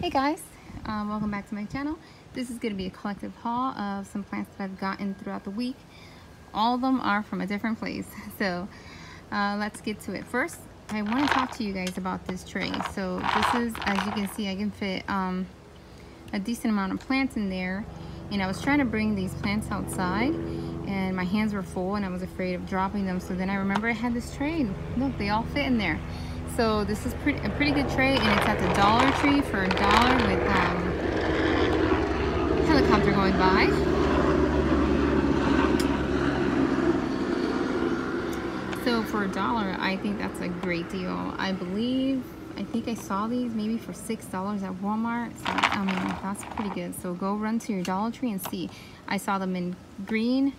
Hey guys, um, welcome back to my channel. This is going to be a collective haul of some plants that I've gotten throughout the week. All of them are from a different place. So uh, let's get to it. First, I want to talk to you guys about this tray. So this is, as you can see, I can fit um, a decent amount of plants in there. And I was trying to bring these plants outside and my hands were full and I was afraid of dropping them. So then I remember I had this tray. Look, they all fit in there. So this is pretty, a pretty good tray and it's at the Dollar Tree for a dollar with um, helicopter going by. So for a dollar, I think that's a great deal. I believe, I think I saw these maybe for $6 at Walmart. So, I mean, that's pretty good. So go run to your Dollar Tree and see. I saw them in green,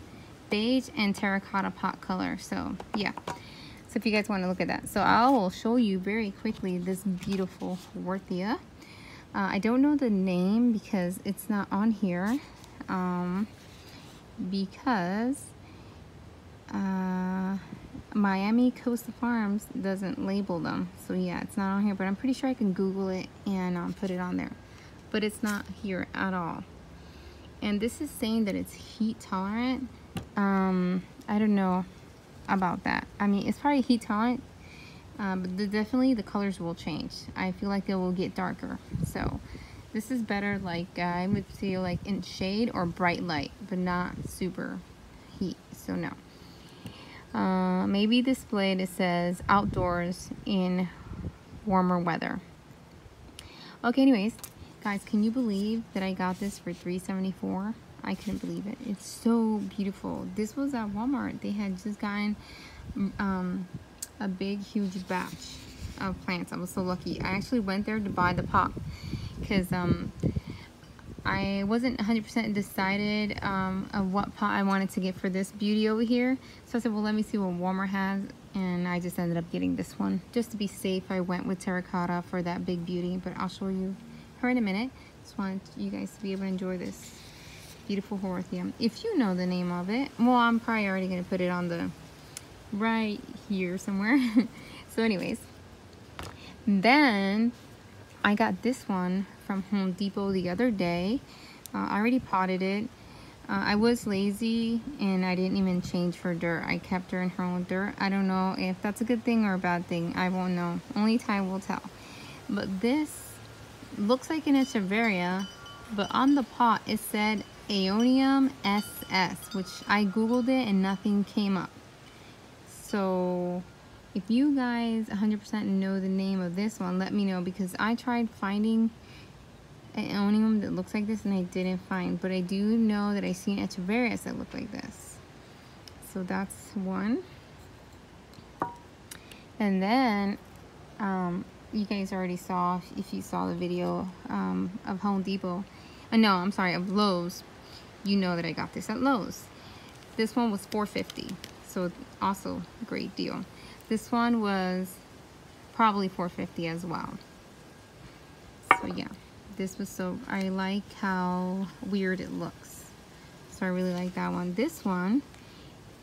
beige, and terracotta pot color. So yeah. So if you guys want to look at that. So I will show you very quickly this beautiful Haworthia. Uh, I don't know the name because it's not on here. Um, because uh, Miami Costa Farms doesn't label them. So yeah, it's not on here. But I'm pretty sure I can Google it and um, put it on there. But it's not here at all. And this is saying that it's heat tolerant. Um, I don't know about that. I mean, it's probably heat tolerant, uh, but the, definitely the colors will change. I feel like it will get darker. So this is better like uh, I would feel like in shade or bright light, but not super heat. So no. Uh, maybe displayed it says outdoors in warmer weather. Okay, anyways, guys, can you believe that I got this for 374 I couldn't believe it. It's so beautiful. This was at Walmart. They had just gotten um, a big, huge batch of plants. I was so lucky. I actually went there to buy the pot because um, I wasn't 100% decided um, of what pot I wanted to get for this beauty over here. So I said, well, let me see what Walmart has. And I just ended up getting this one. Just to be safe, I went with terracotta for that big beauty. But I'll show you her in a minute. Just want you guys to be able to enjoy this beautiful Horthium. If you know the name of it, well, I'm probably already going to put it on the right here somewhere. so anyways, then I got this one from Home Depot the other day. Uh, I already potted it. Uh, I was lazy and I didn't even change for dirt. I kept her in her own dirt. I don't know if that's a good thing or a bad thing. I won't know. Only time will tell. But this looks like an Echeveria, but on the pot it said Aeonium SS, which I googled it and nothing came up. So if you guys 100% know the name of this one, let me know because I tried finding an Aeonium that looks like this and I didn't find. But I do know that I seen Echeverias that look like this. So that's one. And then um, you guys already saw, if you saw the video um, of Home Depot, uh, no, I'm sorry, of Lowe's you know that I got this at Lowe's. This one was 450 so also a great deal. This one was probably 450 as well. So yeah, this was so, I like how weird it looks. So I really like that one. This one,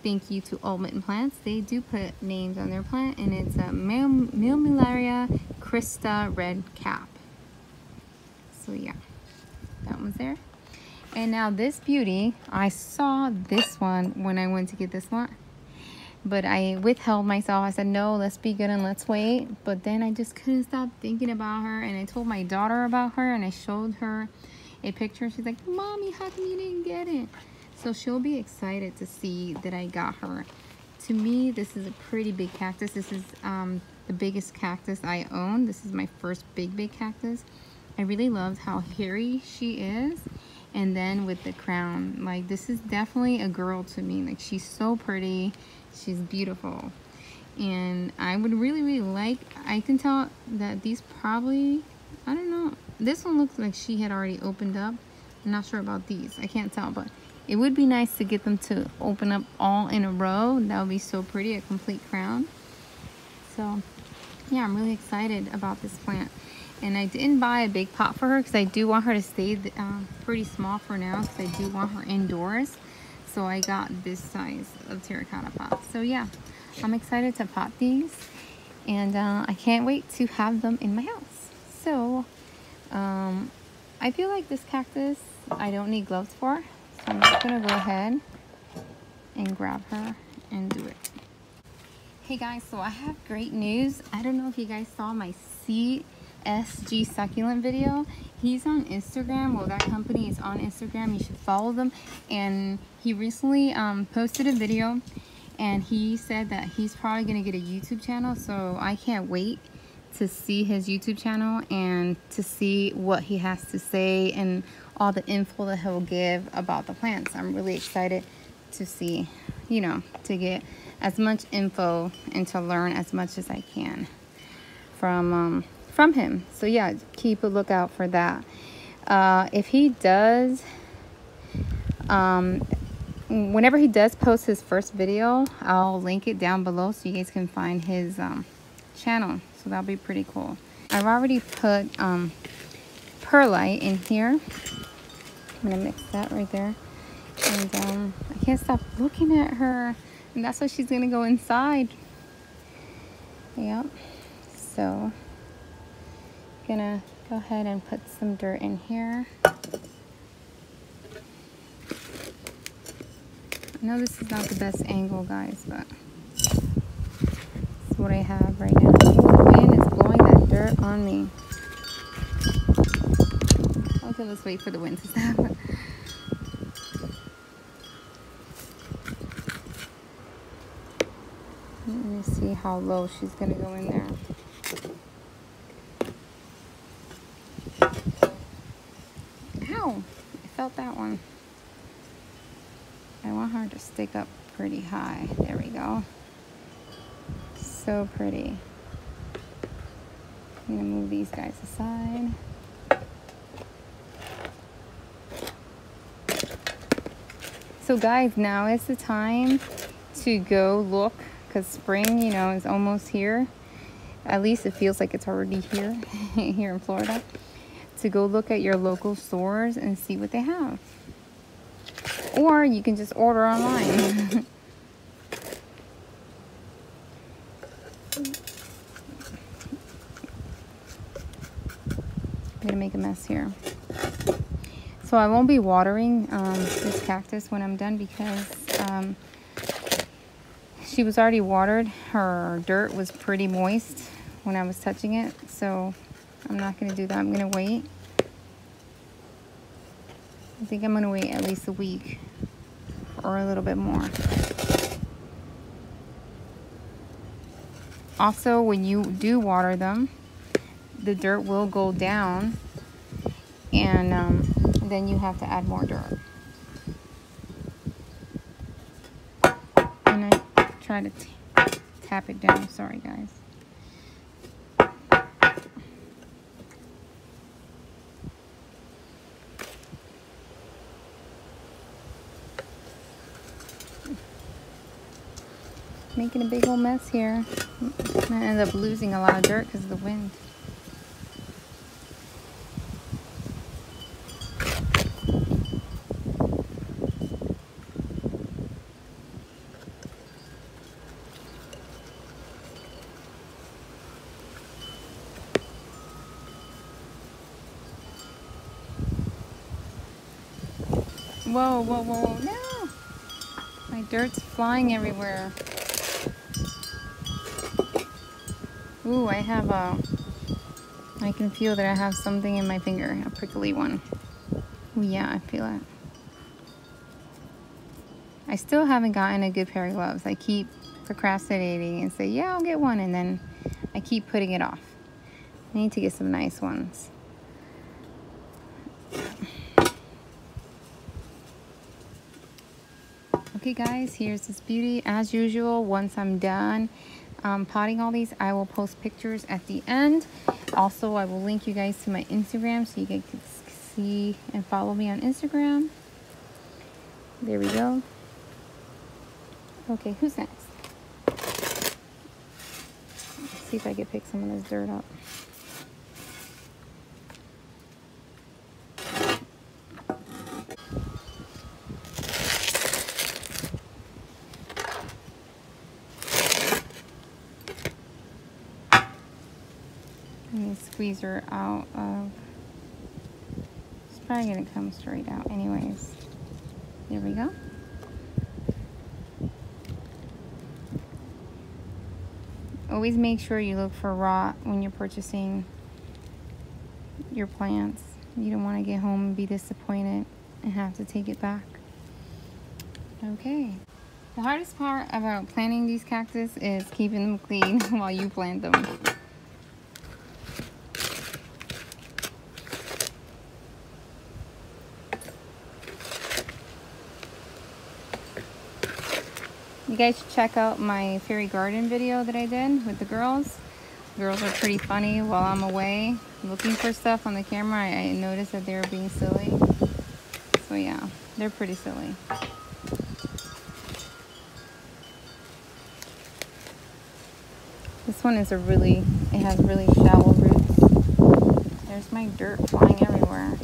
thank you to Ultimate Plants. They do put names on their plant and it's a Mammillaria Christa Red Cap. So yeah, that one's there. And now this beauty, I saw this one when I went to get this one. But I withheld myself. I said, no, let's be good and let's wait. But then I just couldn't stop thinking about her. And I told my daughter about her and I showed her a picture. She's like, Mommy, how come you didn't get it? So she'll be excited to see that I got her. To me, this is a pretty big cactus. This is um, the biggest cactus I own. This is my first big, big cactus. I really loved how hairy she is and then with the crown like this is definitely a girl to me. Like she's so pretty. She's beautiful. And I would really really like I can tell that these probably I don't know. This one looks like she had already opened up. I'm not sure about these. I can't tell but it would be nice to get them to open up all in a row. That would be so pretty a complete crown. So yeah I'm really excited about this plant and I didn't buy a big pot for her because I do want her to stay uh, pretty small for now because I do want her indoors. So I got this size of terracotta pot. So yeah, I'm excited to pot these. And uh, I can't wait to have them in my house. So, um, I feel like this cactus I don't need gloves for. So I'm just gonna go ahead and grab her and do it. Hey guys, so I have great news. I don't know if you guys saw my CSG succulent video. He's on Instagram. Well, that company is on Instagram. You should follow them. And he recently um, posted a video and he said that he's probably going to get a YouTube channel. So I can't wait to see his YouTube channel and to see what he has to say and all the info that he'll give about the plants. I'm really excited to see, you know, to get as much info and to learn as much as I can from um, from him. So yeah, keep a lookout for that. Uh, if he does, um, whenever he does post his first video, I'll link it down below so you guys can find his um, channel. So that'll be pretty cool. I've already put um, perlite in here. I'm gonna mix that right there. And um, I can't stop looking at her. And that's why she's gonna go inside. Yep. So, gonna go ahead and put some dirt in here. I know this is not the best angle, guys, but it's what I have right now. the wind is blowing that dirt on me. Okay, let's wait for the wind to stop. Let me see how low she's gonna go in there. Ow! I felt that one. I want her to stick up pretty high. There we go. So pretty. I'm gonna move these guys aside. So guys, now is the time to go look because spring, you know, is almost here. At least it feels like it's already here, here in Florida. To go look at your local stores and see what they have. Or you can just order online. I'm gonna make a mess here. So I won't be watering um, this cactus when I'm done because um, she was already watered. Her dirt was pretty moist when I was touching it. So I'm not going to do that. I'm going to wait. I think I'm going to wait at least a week or a little bit more. Also, when you do water them, the dirt will go down and um, then you have to add more dirt. And I try to tap it down. Sorry, guys. Making a big old mess here. Gonna end up losing a lot of dirt because of the wind. Whoa, whoa, whoa, no! My dirt's flying everywhere. Ooh, I have a... I can feel that I have something in my finger, a prickly one. Ooh, yeah, I feel it. I still haven't gotten a good pair of gloves. I keep procrastinating and say, yeah, I'll get one, and then I keep putting it off. I need to get some nice ones. Okay guys, here's this beauty. As usual, once I'm done um, potting all these, I will post pictures at the end. Also, I will link you guys to my Instagram so you can see and follow me on Instagram. There we go. Okay, who's next? Let's see if I can pick some of this dirt up. Out of it's probably gonna come straight out anyways. There we go. Always make sure you look for rot when you're purchasing your plants. You don't want to get home and be disappointed and have to take it back. Okay. The hardest part about planting these cactus is keeping them clean while you plant them. Guys should check out my fairy garden video that I did with the girls. The girls are pretty funny while I'm away looking for stuff on the camera. I, I noticed that they were being silly. So yeah, they're pretty silly. This one is a really, it has really shallow roots. There's my dirt flying everywhere.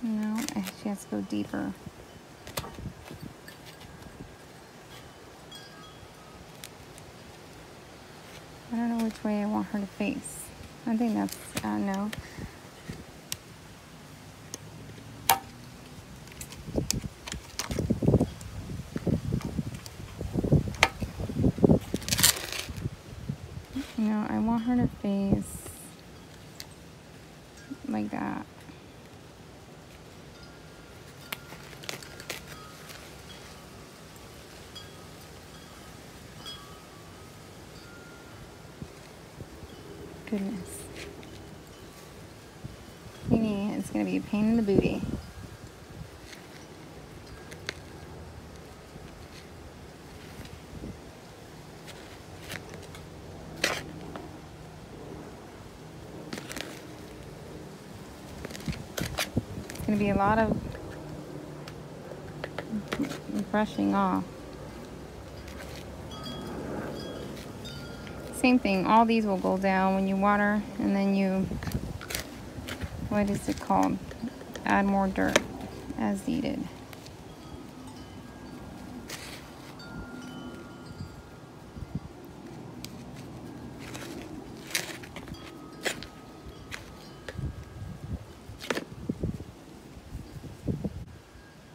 No, she has to go deeper. I don't know which way I want her to face. I think that's, uh, no I want her to face like that. Goodness. It's going to be a pain in the booty. It's going to be a lot of brushing off. Same thing, all these will go down when you water and then you, what is it called? Add more dirt as needed.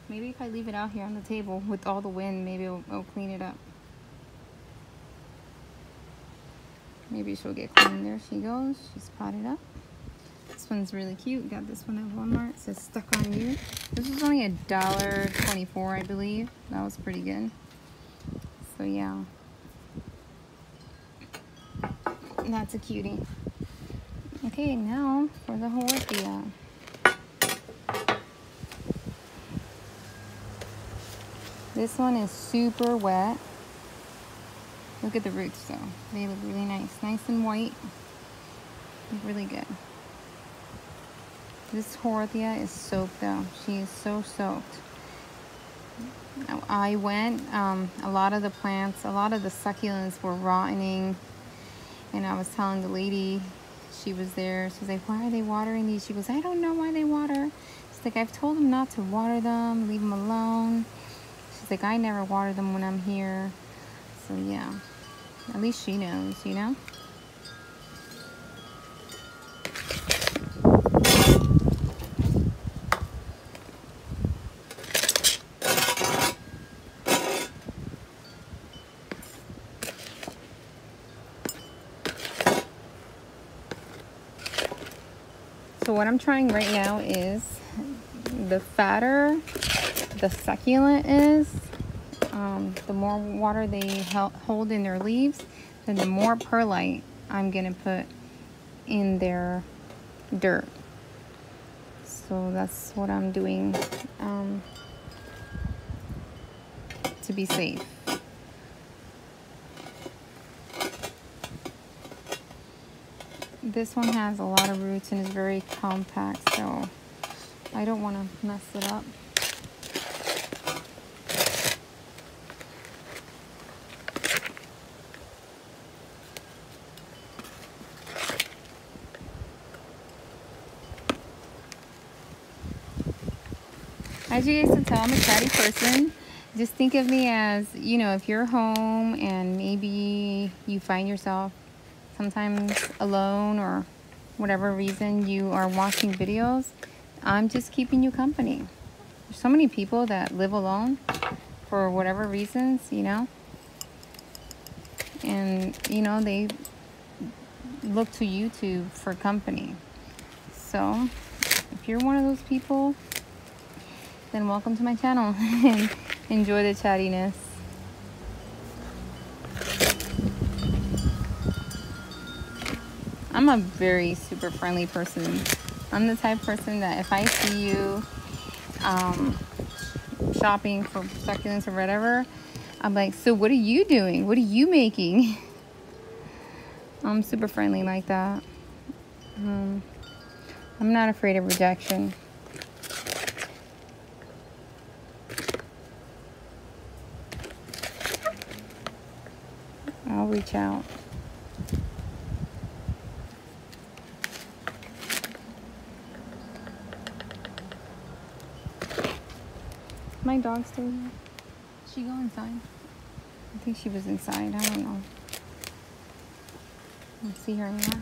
Maybe if I leave it out here on the table with all the wind, maybe it'll, it'll clean it up. Maybe she'll get clean. There she goes. She's potted up. This one's really cute. Got this one at Walmart. It says stuck on you. This was only a dollar twenty-four, I believe. That was pretty good. So yeah. That's a cutie. Okay, now for the Haworthia. This one is super wet. Look at the roots though. They look really nice. Nice and white. Really good. This Haworthia is soaked though. She is so soaked. I went, um, a lot of the plants, a lot of the succulents were rotting. And I was telling the lady, she was there, she was like, why are they watering these? She goes, I don't know why they water. She's like, I've told them not to water them, leave them alone. She's like, I never water them when I'm here. So yeah. At least she knows, you know? So what I'm trying right now is the fatter the succulent is, um, the more water they hold in their leaves, then the more perlite I'm going to put in their dirt. So that's what I'm doing um, to be safe. This one has a lot of roots and is very compact, so I don't want to mess it up. As you guys can tell, I'm a chatty person. Just think of me as, you know, if you're home and maybe you find yourself sometimes alone or whatever reason you are watching videos, I'm just keeping you company. There's so many people that live alone for whatever reasons, you know. And, you know, they look to YouTube for company. So, if you're one of those people, then welcome to my channel and enjoy the chattiness. I'm a very super friendly person. I'm the type of person that if I see you um, shopping for succulents or whatever, I'm like, so what are you doing? What are you making? I'm super friendly like that. Um, I'm not afraid of rejection. Reach out. My dog still here? She go inside? I think she was inside. I don't know. I don't see her anymore.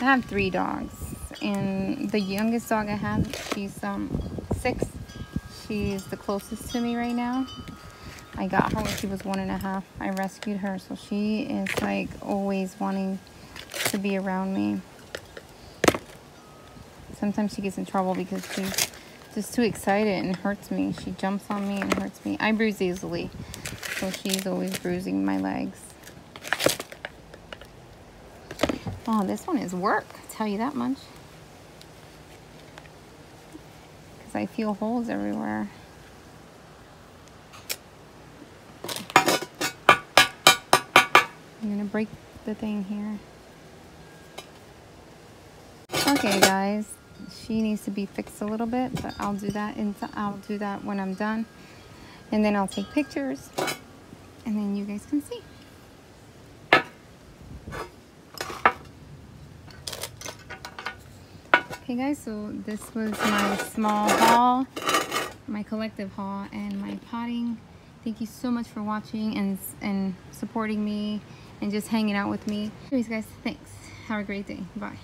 I have three dogs, and the youngest dog I have, she's um six. She's the closest to me right now. I got her when she was one and a half. I rescued her, so she is like always wanting to be around me sometimes she gets in trouble because she's just too excited and hurts me. She jumps on me and hurts me. I bruise easily, so she's always bruising my legs. Oh, this one is work, I'll tell you that much. Because I feel holes everywhere. I'm to break the thing here. Okay, guys she needs to be fixed a little bit but I'll do that and I'll do that when I'm done and then I'll take pictures and then you guys can see okay guys so this was my small haul my collective haul and my potting. Thank you so much for watching and and supporting me and just hanging out with me. Anyways guys thanks. Have a great day. Bye